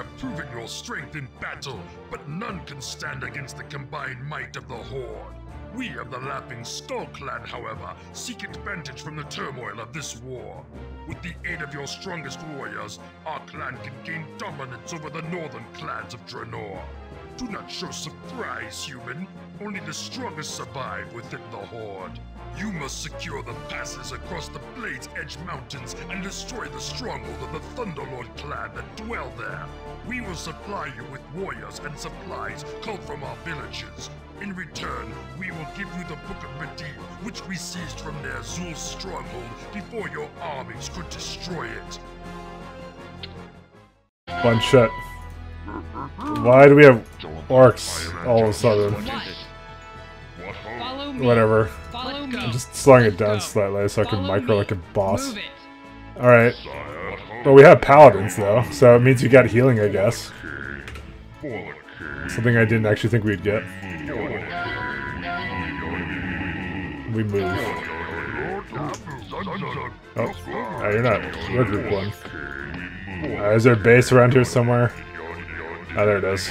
have proven your strength in battle, but none can stand against the combined might of the Horde. We of the Laughing Skull Clan, however, seek advantage from the turmoil of this war. With the aid of your strongest warriors, our clan can gain dominance over the northern clans of Draenor. Do not show surprise, human. Only the strongest survive within the Horde. You must secure the passes across the Blade's Edge Mountains and destroy the stronghold of the Thunderlord clan that dwell there. We will supply you with warriors and supplies culled from our villages. In return, we will give you the Book of Medivh, which we seized from Ner'zhul's stronghold before your armies could destroy it. One. Why do we have orcs all of a sudden? What? Follow me. Whatever. I'm just slowing it down slightly so I can micro like a boss. Alright. Well, we have paladins though, so it means you got healing, I guess. Something I didn't actually think we'd get. We move. Oh, no, you're not. You're group one. Uh, is there a base around here somewhere? Oh, there it is.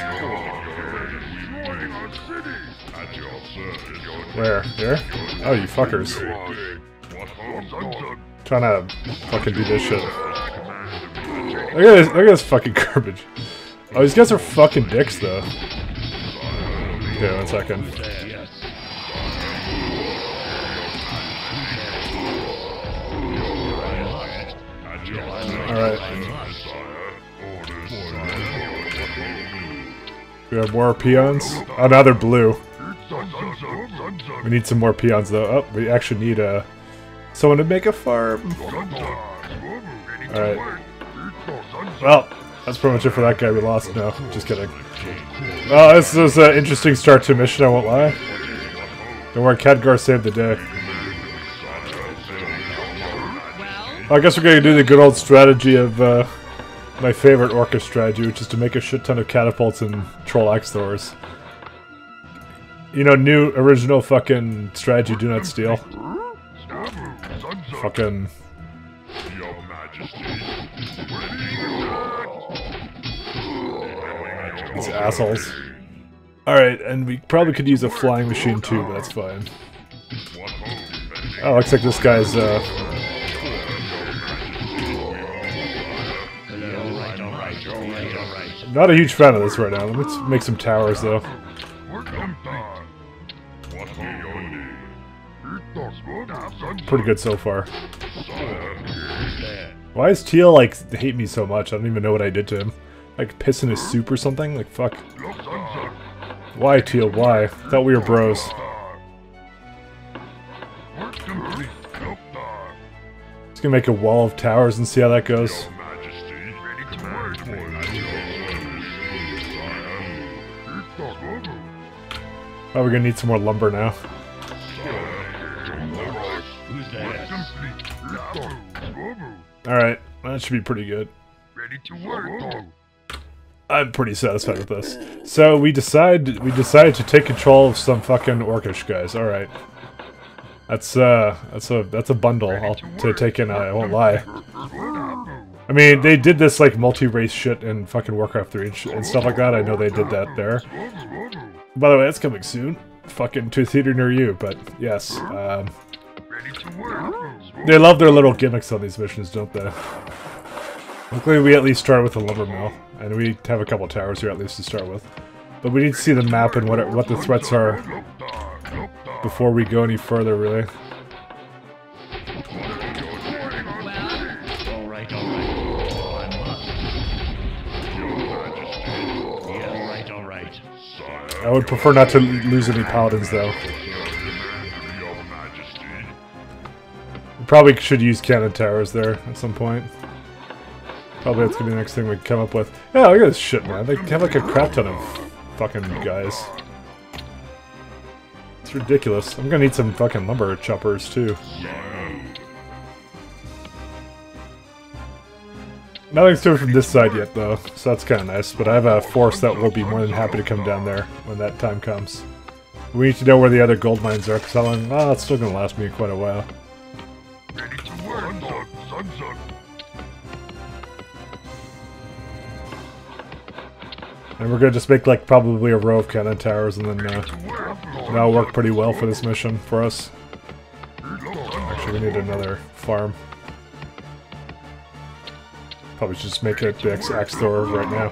Where? Here? Oh, you fuckers. Trying to fucking do this shit. Look at this, look at this fucking garbage. Oh, these guys are fucking dicks, though. Okay, one second. Alright. We have more peons? Another blue. We need some more peons, though. Oh, we actually need uh, someone to make a farm. Alright. Well, that's pretty much it for that guy. We lost. No, just kidding. Well, this was an interesting start to a mission, I won't lie. Don't worry, Khadgar saved the day. Well, I guess we're gonna do the good old strategy of uh, my favorite orca strategy, which is to make a shit ton of catapults and troll axe throwers. You know, new original fucking strategy, do not steal. Fucking these assholes. Alright, and we probably could use a flying machine too, but that's fine. Oh, looks like this guy's uh, Not a huge fan of this right now. Let's make some towers, though. Pretty good so far. Why is Teal, like, hate me so much? I don't even know what I did to him. Like, piss in his soup or something? Like, fuck. Why, Teal? Why? Thought we were bros. Just gonna make a wall of towers and see how that goes. Oh, we're gonna need some more lumber now. Alright, that should be pretty good. Ready to work. I'm pretty satisfied with this. So we decide we decided to take control of some fucking orcish guys. All right, that's uh that's a that's a bundle I'll, to take in. I won't lie. I mean, they did this like multi-race shit in fucking Warcraft 3 and, and stuff like that. I know they did that there. By the way, that's coming soon. Fucking to a theater near you. But yes, um, Ready to work. they love their little gimmicks on these missions, don't they? Luckily, we at least start with a lumber mill, and we have a couple towers here at least to start with. But we need to see the map and what it, what the threats are before we go any further, really. I would prefer not to lose any paladins, though. We probably should use cannon towers there at some point. Probably that's gonna be the next thing we come up with. Yeah, look at this shit, man. They have like a crap ton of fucking guys. It's ridiculous. I'm gonna need some fucking lumber choppers, too. Nothing's to it from this side yet, though, so that's kind of nice. But I have a force that will be more than happy to come down there when that time comes. We need to know where the other gold mines are, because how long... Oh, it's still going to last me quite a while. To. And we're gonna just make like probably a row of cannon towers and then uh, that'll work pretty well for this mission for us. Actually, we need another farm. Probably should just make it the X Axe Thrower right now.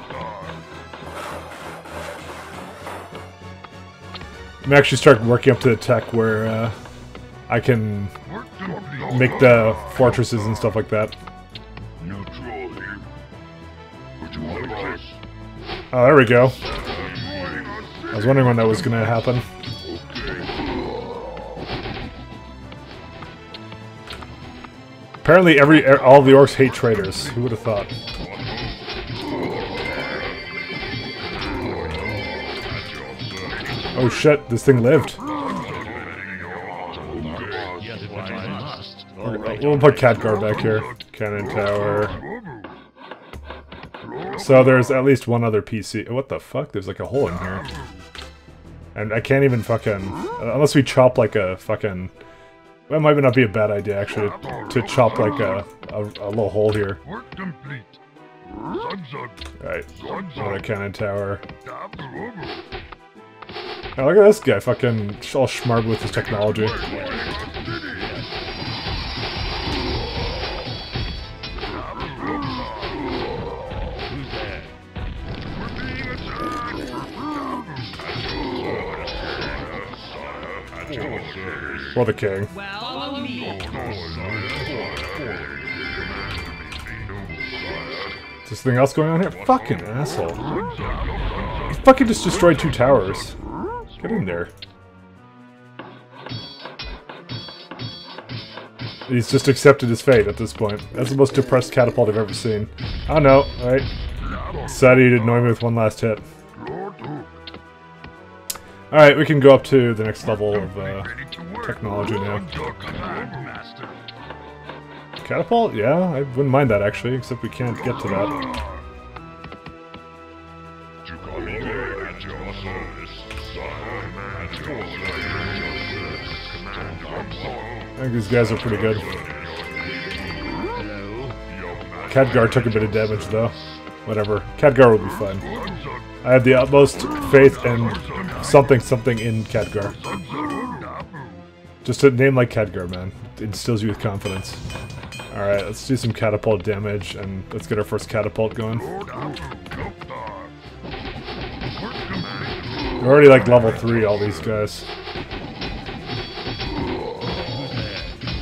I'm actually starting working up to the tech where uh, I can make the fortresses and stuff like that. Oh, there we go. I was wondering when that was gonna happen. Apparently, every er, all the orcs hate traitors. Who would have thought? Oh shit! This thing lived. Yes, if We'll put Khadgar back here. Cannon tower. So there's at least one other PC. What the fuck? There's like a hole in here. And I can't even fucking... Unless we chop like a fucking... That might not be a bad idea, actually, to chop like a, a, a little hole here. Work complete. Zug Alright, another cannon tower. Oh, look at this guy, fucking all smart with his technology. For the king. Well. Is this thing else going on here? Fucking asshole. Fucking just destroyed two towers. Get in there. He's just accepted his fate at this point. That's the most depressed catapult I've ever seen. I no, alright. Sad he annoy me with one last hit. Alright, we can go up to the next level of uh, technology now. Catapult? Yeah, I wouldn't mind that actually, except we can't get to that. I think these guys are pretty good. Khadgar took a bit of damage though. Whatever. Khadgar will be fine. I have the utmost faith and something something in Khadgar. Just a name like Khadgar, man. It instills you with confidence. Alright, let's do some catapult damage and let's get our first catapult going. We're already like level 3, all these guys.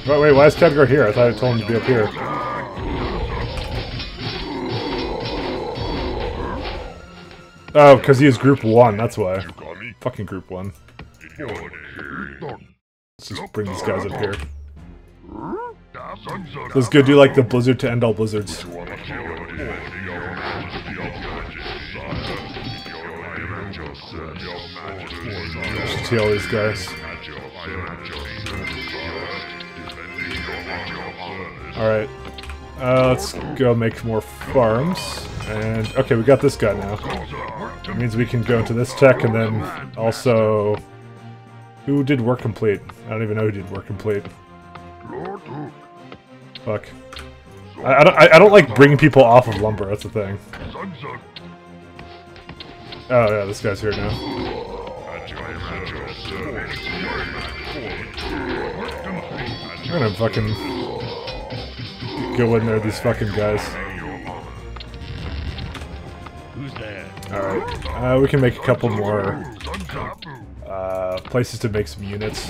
Wait, wait, why is Khadgar here? I thought I told him to be up here. Oh, because he is group 1, that's why. Fucking group 1. Let's just bring these guys up here. Let's go do like the blizzard to end all blizzards. Just heal these guys. Alright. Uh, let's go make more farms. And, okay, we got this guy now. That means we can go into this tech and then also... Who did work complete? I don't even know who did work complete. Fuck. I, I, don't, I, I don't like bringing people off of lumber, that's the thing. Oh yeah, this guy's here now. I'm gonna fucking go in there, these fucking guys. Who's there? Alright, uh, we can make a couple more uh, places to make some units.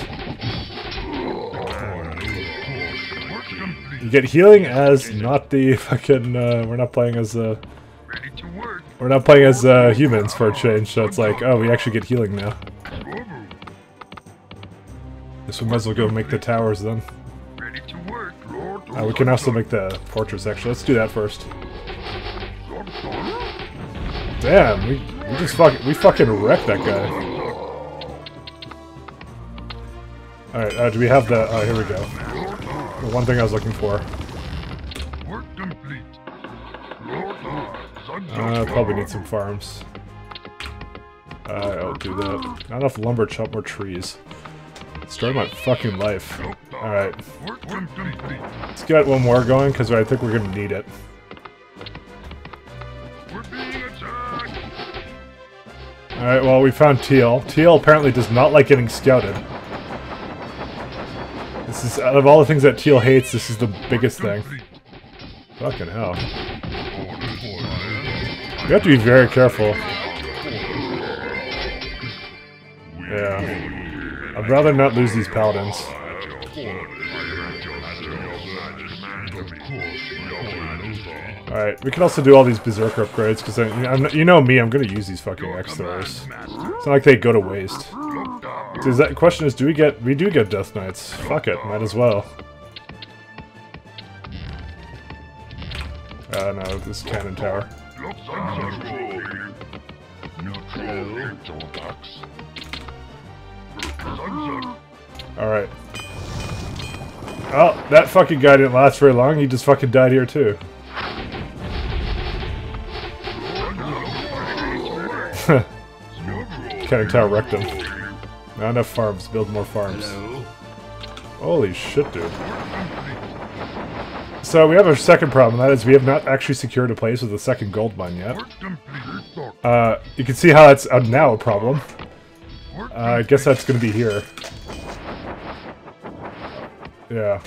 You get healing as not the fucking, uh, we're not playing as, uh, to work. we're not playing as, uh, humans for a change, so it's like, oh, we actually get healing now. Guess we might as well go make the towers then. To. Uh, we can also make the fortress, actually. Let's do that first. Damn, we, we just fucking, we fucking wrecked that guy. Alright, uh, do we have the, oh, here we go. The one thing I was looking for. Uh, probably need some farms. Uh, I'll do that. Not enough lumber, chop more trees. Destroy my fucking life. Alright, let's get one more going, because I think we're gonna need it. Alright, well, we found Teal. Teal apparently does not like getting scouted. This is, out of all the things that Teal hates, this is the biggest thing. Fucking hell. You have to be very careful. I'd rather not lose these paladins. Alright, we can also do all these berserker upgrades, because you know me, I'm gonna use these fucking axe throwers. It's not like they go to waste. Does that question is, do we get, we do get Death Knights. Fuck it, might as well. Uh, no, this cannon tower. Alright. Oh, that fucking guy didn't last very long. He just fucking died here too. Cannon tower wrecked him. Not enough farms. Build more farms. Holy shit, dude. So we have a second problem. That is, we have not actually secured a place with a second gold mine yet. Uh, you can see how that's now a problem. Uh, I guess that's to be here. Yeah.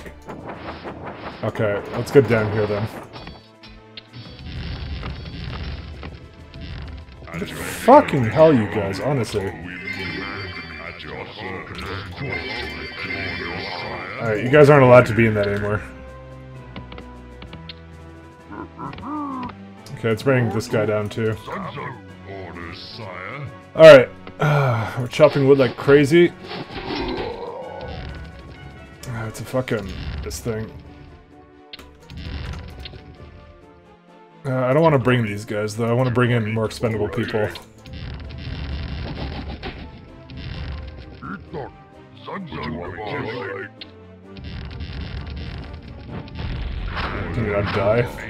Okay, let's get down here then. Fucking hell, you guys, honestly. Alright, you guys aren't allowed to be in that anymore. Okay, let's bring this guy down too. Alright, uh, we're chopping wood like crazy. Uh, it's a fucking... this thing. Uh, I don't want to bring these guys, though. I want to bring in more expendable people. Did I die?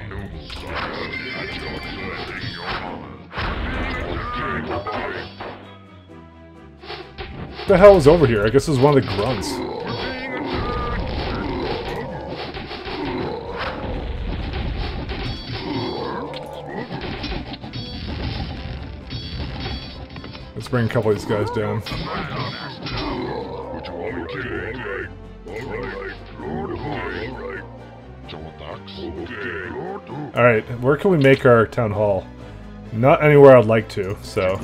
What the hell is over here? I guess this is one of the grunts. Let's bring a couple of these guys down. Alright, where can we make our town hall? Not anywhere I'd like to, so...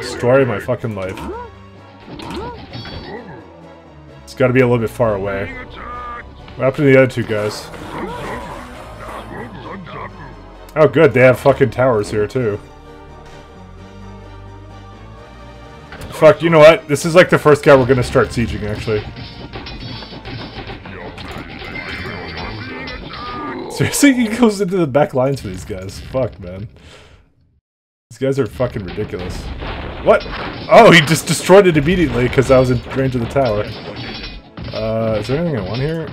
Story of my fucking life. It's gotta be a little bit far away. What happened to the other two guys? Oh good, they have fucking towers here too. Fuck, you know what? This is like the first guy we're gonna start sieging, actually. Seriously, he goes into the back lines for these guys. Fuck, man. These guys are fucking ridiculous. What? Oh, he just destroyed it immediately because I was in range of the tower. Uh, is there anything I want here?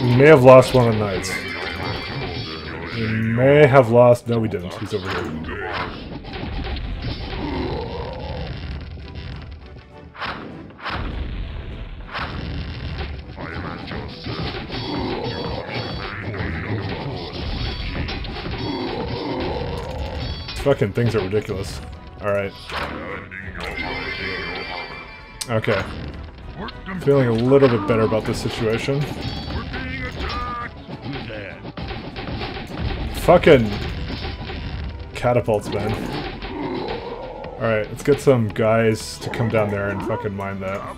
We may have lost one of the knights. We may have lost... No, we didn't. He's over here. fucking things are ridiculous. Alright. Okay. Feeling a little bit better about this situation. Fucking catapults, man. Alright, let's get some guys to come down there and fucking mine that.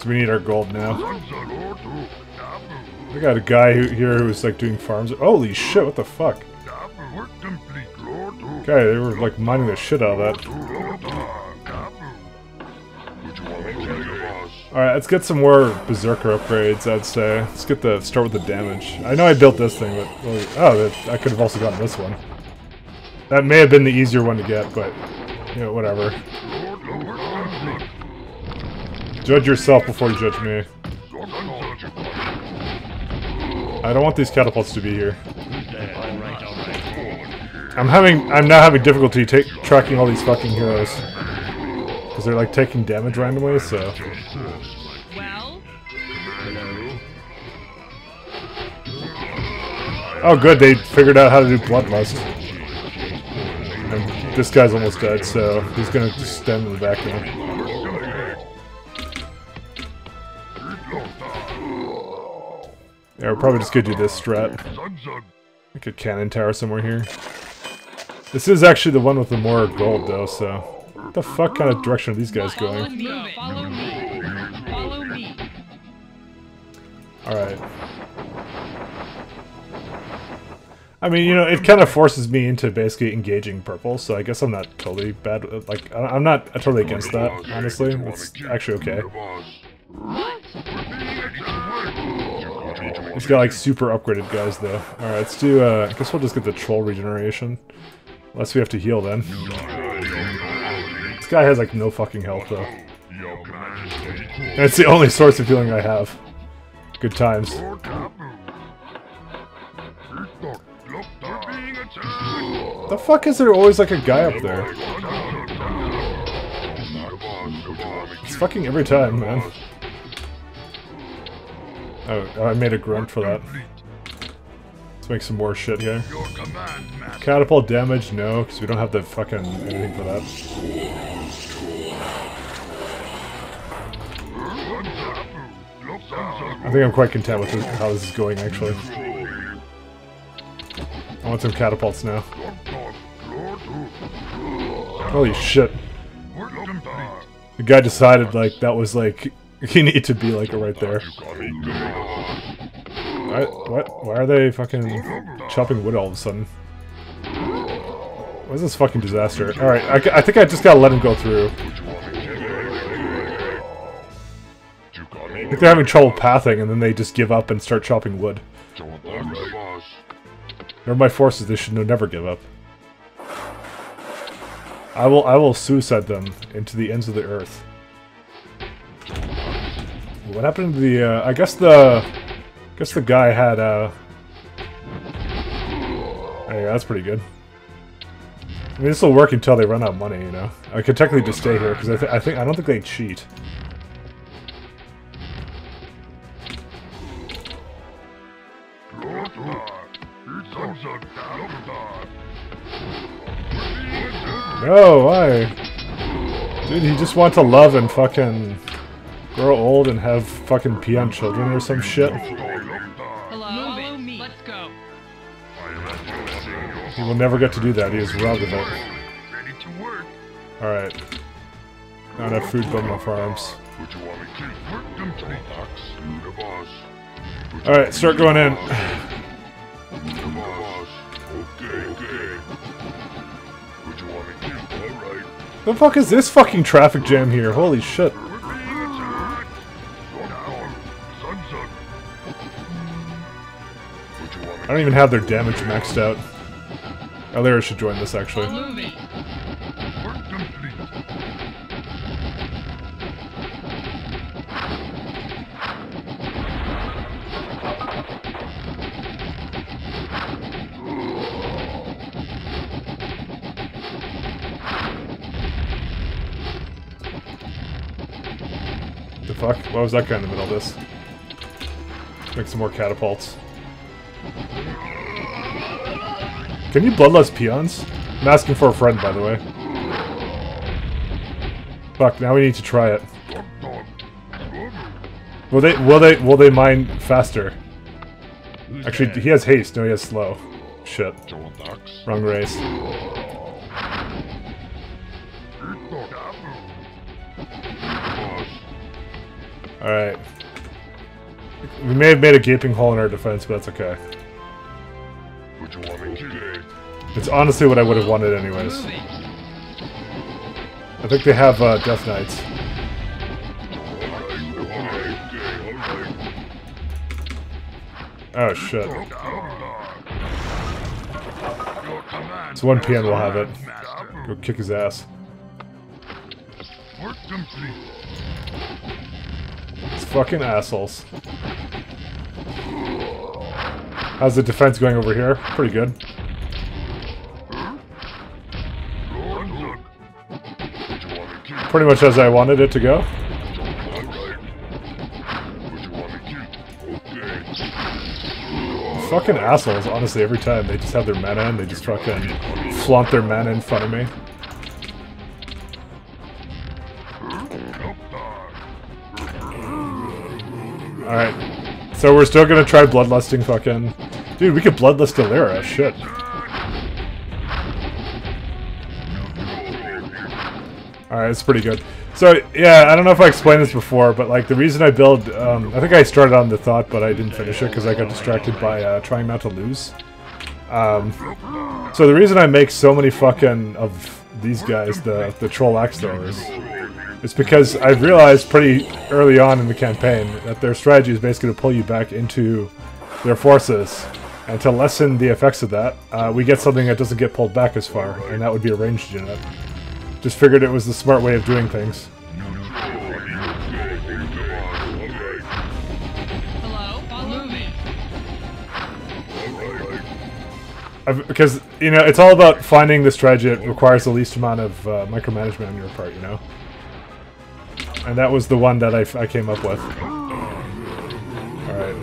So we need our gold now. We got a guy who, here who's like doing farms. Holy shit, what the fuck? Okay, they were like mining the shit out of that. Alright, let's get some more Berserker upgrades, I'd say. Let's get the start with the damage. I know I built this thing, but... Well, oh, oh I could have also gotten this one. That may have been the easier one to get, but... You know, whatever. Judge yourself before you judge me. I don't want these catapults to be here. I'm having, I'm now having difficulty tracking all these fucking heroes. Because they're like taking damage randomly, so... Oh, good. They figured out how to do bloodlust. And this guy's almost dead, so he's gonna just stand in the back now. Yeah, we're probably just gonna do this strat. Like a cannon tower somewhere here. This is actually the one with the more gold, though, so... What the fuck kind of direction are these guys going? me. Follow me. Follow me. Alright. I mean, you know, it kind of forces me into basically engaging purple, so I guess I'm not totally bad. Like, I'm not totally against that, honestly. It's actually okay. He's got, like, super upgraded guys, though. Alright, let's do, uh, I guess we'll just get the troll regeneration. Unless we have to heal, then. Guy has, like, no fucking health, though. That's the only source of healing I have. Good times. The fuck is there always, like, a guy up there? It's fucking every time, man. Oh, oh, I made a grunt for that. Let's make some more shit here. Catapult damage, no, because we don't have the fucking anything for that. I think I'm quite content with how this is going, actually. I want some catapults now. Holy shit. The guy decided, like, that was, like, he needed to be, like, right there. Why, what? Why are they fucking chopping wood all of a sudden? What is this fucking disaster? Alright, I, I think I just gotta let him go through. They're having trouble pathing, and then they just give up and start chopping wood. They're my forces, they should never give up. I will I will suicide them into the ends of the earth. What happened to the uh, I guess the I guess the guy had uh Hey, that's pretty good. I mean, this will work until they run out of money, you know. I could technically just stay here because I, th I think I don't think they cheat. No, why? Dude, he just wants to love and fucking grow old and have fucking peon children or some shit. Hello. Follow. Let's go. He will never get to do that. He is robbed of it. Ready to work. Alright. Not enough food building my farms. What you want me to do? Work complete. Do the boss. Alright, start going in. The fuck is this fucking traffic jam here? Holy shit. I don't even have their damage maxed out. Oh, Alara should join this actually. Fuck? Why was that guy in the middle of this? Make some more catapults. Can you bloodlust peons? I'm asking for a friend, by the way. Fuck, now we need to try it. Dog dog. Good. Will they will they will they mine faster? Actually he has haste, no he has slow. Shit. Wrong race. Alright. We may have made a gaping hole in our defense, but that's okay. What you want me to? It's honestly what I would have wanted anyways. I think they have uh, Death Knights. Oh shit. It's one PM we'll have it. Go kick his ass. Fucking assholes. How's the defense going over here? Pretty good. Pretty much as I wanted it to go. Fucking assholes, honestly, every time. They just have their mana and they just fucking flaunt their mana in front of me. So we're still gonna try bloodlusting fucking... Dude, we could bloodlust Illyra, shit. Alright, it's pretty good. So, yeah, I don't know if I explained this before, but, like, the reason I build... Um, I think I started on the thought, but I didn't finish it because I got distracted by uh, trying not to lose. Um, so the reason I make so many fucking of these guys, the, the Troll Axe Throwers, is because I've realized pretty early on in the campaign that their strategy is basically to pull you back into their forces. And to lessen the effects of that, uh, we get something that doesn't get pulled back as far, and that would be a ranged unit. Just figured it was the smart way of doing things. Because, you know, it's all about finding the strategy that requires the least amount of uh, micromanagement on your part, you know? And that was the one that I, came up with. Alright.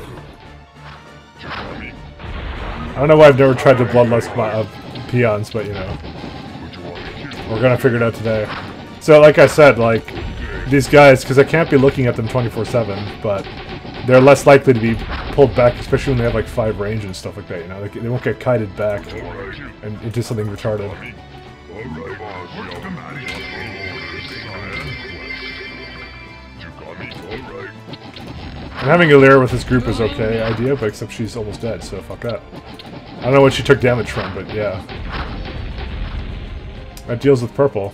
I don't know why I've never tried to bloodlust my uh, peons, but, you know. We're gonna figure it out today. So, like I said, like, these guys, because I can't be looking at them 24-7, but they're less likely to be pulled back, especially when they have, like, 5 range and stuff like that, you know? They, they won't get kited back and into something retarded. And having Illyra with this group is okay idea, but except she's almost dead, so fuck that. I don't know what she took damage from, but yeah. That deals with purple.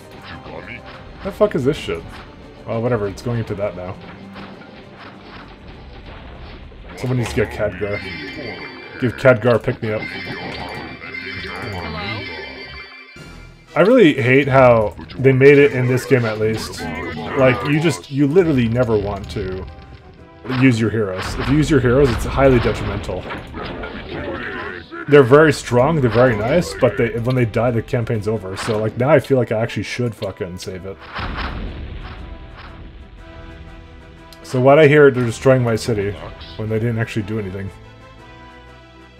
The fuck is this shit? Well, whatever, it's going into that now. Someone needs to get Khadgar. Give Khadgar pick-me-up. I really hate how they made it in this game at least. Like, you just, you literally never want to use your heroes. If you use your heroes, it's highly detrimental. They're very strong, they're very nice, but they when they die, the campaign's over. So, like, now I feel like I actually should fucking save it. So why'd I hear they're destroying my city when they didn't actually do anything?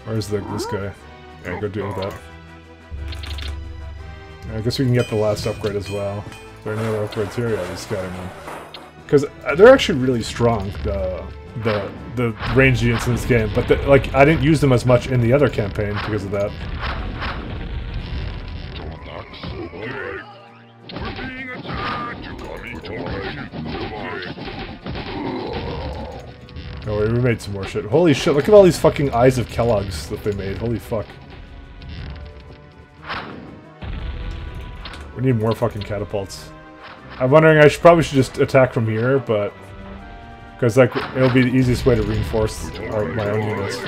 Where's the this guy? Yeah, go deal with that. I guess we can get the last upgrade as well. There any other upgrades here? Yeah, the Scatterman. Because uh, they're actually really strong, the the the range units in this game. But the, like, I didn't use them as much in the other campaign because of that. Oh, we made some more shit. Holy shit! Look at all these fucking eyes of Kilrogg's that they made. Holy fuck. We need more fucking catapults. I'm wondering, I should probably should just attack from here, but... Because, like, it'll be the easiest way to reinforce our, my own units.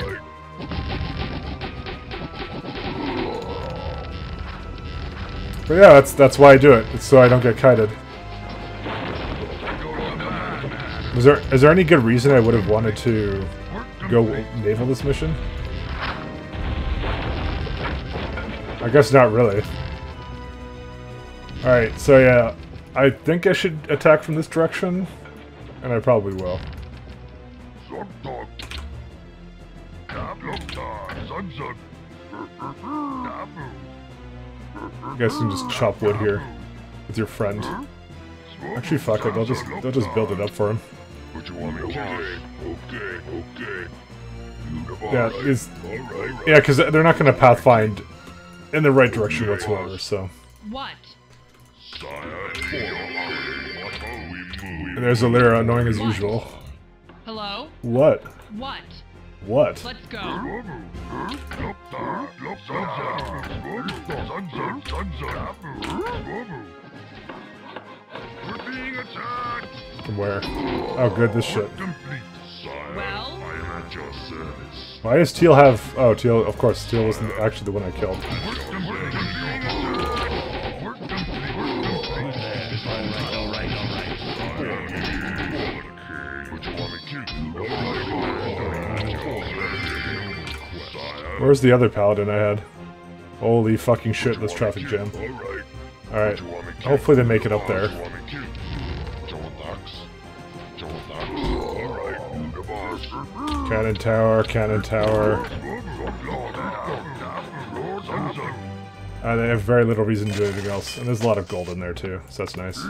But yeah, that's that's why I do it. It's so I don't get kited. Was there is there any good reason I would have wanted to go naval this mission? I guess not really. Alright, so yeah, I think I should attack from this direction, and I probably will. I guess You can just chop wood here with your friend. Actually, fuck it. They'll just they'll just build it up for him. Okay, okay. Yeah, is yeah, because they're not going to pathfind in the right direction whatsoever. So What? And there's Illyra annoying as usual. Hello? What? What? What? Let's go. We're being attacked! From where? Oh, good. This shit. Well? I am at your service. Why does Teal have? Oh, Teal. Of course, Teal wasn't actually the one I killed. Where's the other paladin I had? Holy fucking shit, this traffic jam. Alright. Hopefully they make it up there. Cannon tower, cannon tower. Uh, they have very little reason to do anything else. And there's a lot of gold in there too, so that's nice.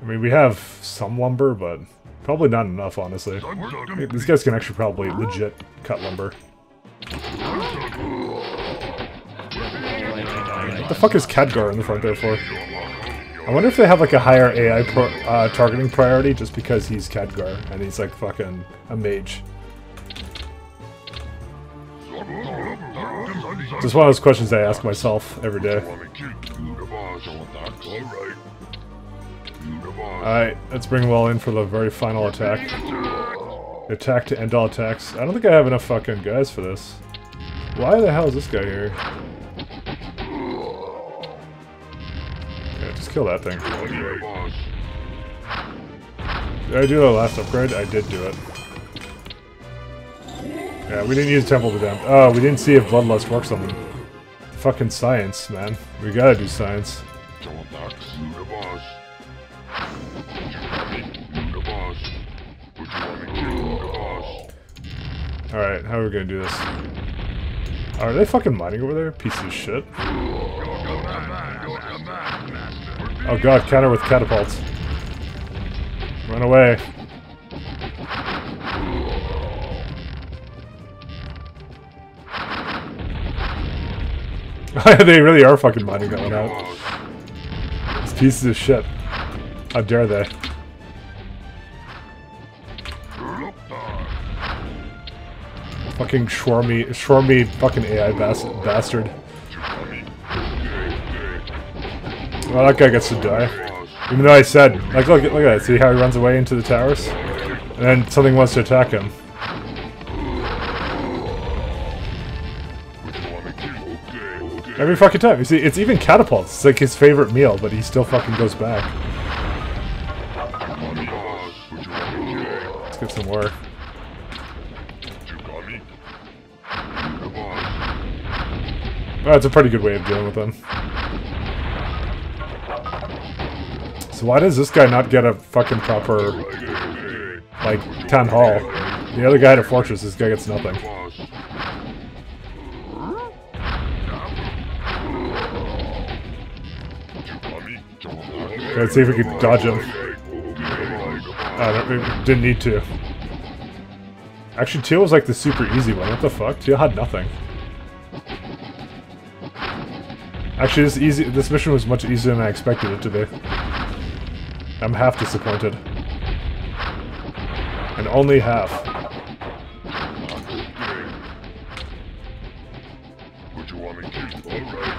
I mean, we have some lumber, but probably not enough, honestly. These guys can actually probably legit cut lumber. What the fuck is Khadgar in the front there for? I wonder if they have like a higher AI uh, targeting priority just because he's Khadgar and he's like fucking a mage. Just one of those questions I ask myself every day. Alright, let's bring Wall in for the very final attack. Attack to end all attacks. I don't think I have enough fucking guys for this. Why the hell is this guy here? Yeah, just kill that thing. Did I do the last upgrade? I did do it. Yeah, we didn't use Temple to Damn. Oh, we didn't see if Bloodlust works on them. Fucking science, man. We gotta do science. Alright, how are we gonna do this? Are they fucking mining over there? Piece of shit. Oh god, counter with catapults. Run away. they really are fucking mining that one out. Pieces of shit. How dare they? Fucking Shwarmy, Shwarmy fucking AI bas bastard. Well, that guy gets to die. Even though I said, like, look, look at that. See how he runs away into the towers? And then something wants to attack him. Every fucking time. You see, it's even catapults. It's like his favorite meal, but he still fucking goes back. Let's get some more. That's a pretty good way of dealing with them. So why does this guy not get a fucking proper, like, town hall? The other guy had a fortress, this guy gets nothing. Let's see if we can dodge him. We didn't need to. Actually, Teal was like the super easy one. What the fuck? Teal had nothing. Actually, this easy. This mission was much easier than I expected it to be. I'm half disappointed. And only half.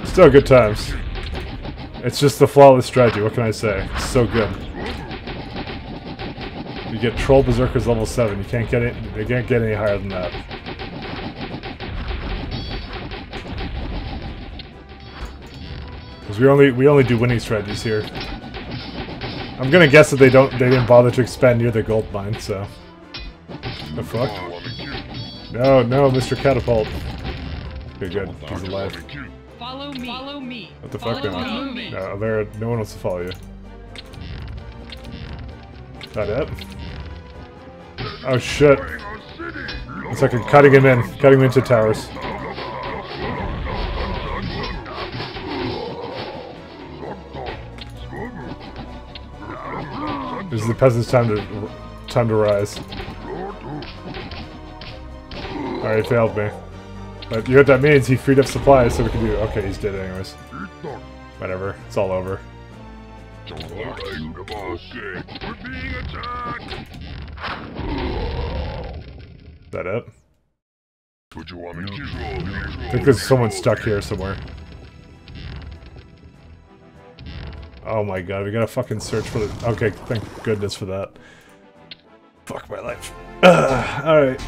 Still good times. It's just the flawless strategy, what can I say? It's so good. You get Troll Berserkers level 7, you can't get it they can't get any higher than that. Because we only we only do winning strategies here. I'm gonna guess that they don't they didn't bother to expand near the gold mine, so. The fuck? No, no, Mr. Catapult. Okay, good. He's alive. Follow me. Follow me. What the fuck Follow now? me. No, Avera, no one wants to follow you. That it? Oh shit. It's like I'm cutting him in, cutting him into towers. This is the peasant's time to time to rise. Alright, failed me. But you know what that means? He freed up supplies so we can do Okay, he's dead anyways. Whatever, it's all over. Is that it? I think there's someone stuck here somewhere. Oh my god, we gotta fucking search for the- Okay, thank goodness for that. Fuck my life. Alright.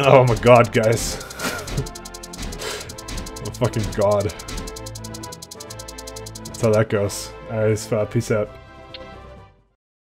Oh my god, guys. oh fucking god. That's how that goes. Alright, uh, peace out.